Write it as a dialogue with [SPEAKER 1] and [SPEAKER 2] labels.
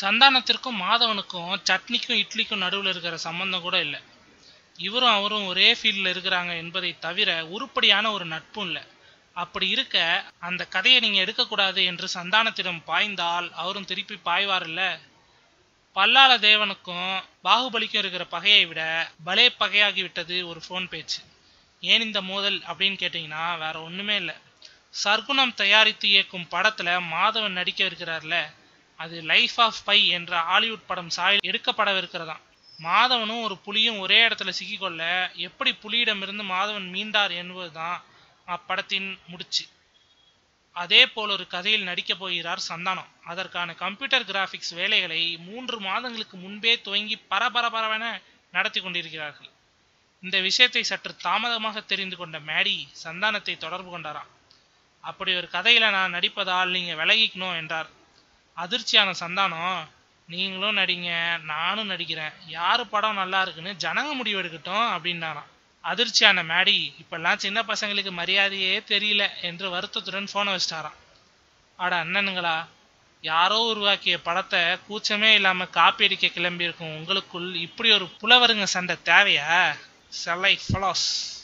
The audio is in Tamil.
[SPEAKER 1] சந்தானத்திற்கும் மாதவனுக்கும் சட்னிக்கும் இட்லிக்கும் நடுவில் இருக்கிற சம்பந்தம் கூட இல்லை. இவரும் அவரும் ஒரே ஃபீல்டில் இருக்கிறாங்க என்பதை தவிர உருப்படியான ஒரு நட்பும் இல்லை. அப்படி இருக்க அந்த கதையை நீங்கள் எடுக்கக்கூடாது என்று சந்தானத்திடம் பாய்ந்தால் அவரும் திருப்பி பாய்வார்ல பல்லாள தேவனுக்கும் பாகுபலிக்கும் இருக்கிற பகையை விட பலே பகையாகிவிட்டது ஒரு ஃபோன் பேச்சு. ஏன் இந்த மோதல் அப்படின்னு கேட்டிங்கன்னா வேற ஒன்றுமே இல்லை. சர்க்குணம் தயாரித்து இயக்கும் படத்தில் மாதவன் நடிக்க இருக்கிறார்ல அது லைஃப் ஆஃப் பை என்ற ஹாலிவுட் படம் சாயில் எடுக்கப்படவிருக்கிறதாம். மாதவனும் ஒரு புலியும் ஒரே இடத்துல சிக்கிக்கொள்ள எப்படி புலியிடமிருந்து மாதவன் மீண்டார் என்பதுதான் அப்படத்தின் முடிச்சு. அதே போல் ஒரு கதையில் நடிக்கப் போகிறார் சந்தானம். அதற்கான கம்ப்யூட்டர் கிராஃபிக்ஸ் வேலைகளை மூன்று மாதங்களுக்கு முன்பே துவங்கி பரபரபரவென நடத்தி கொண்டிருக்கிறார்கள். இந்த விஷயத்தை சற்று தாமதமாக தெரிந்து கொண்ட மேடி சந்தானத்தை தொடர்பு கொண்டாராம். அப்படி ஒரு கதையில் நான் நடிப்பதால் நீங்கள் விலகிக்கணும் என்றார். அதிர்ச்சியான சந்தானம். நீங்களும் நடிங்க நானும் நடிக்கிறேன். யார் படம் நல்லா இருக்குன்னு ஜனங்க முடிவெடுக்கட்டும் அப்படின்னாராம். அதிர்ச்சியான மேடி இப்பெல்லாம் சின்ன பசங்களுக்கு மரியாதையே தெரியல என்று வருத்தத்துடன் ஃபோனை வச்சிட்டாராம். அட அண்ணனுங்களா யாரோ உருவாக்கிய படத்தை கூச்சமே இல்லாமல் காப்பி அடிக்க கிளம்பியிருக்கும். உங்களுக்குள் இப்படி ஒரு புலவருங்க சண்டை தேவையா? Saleh Floss.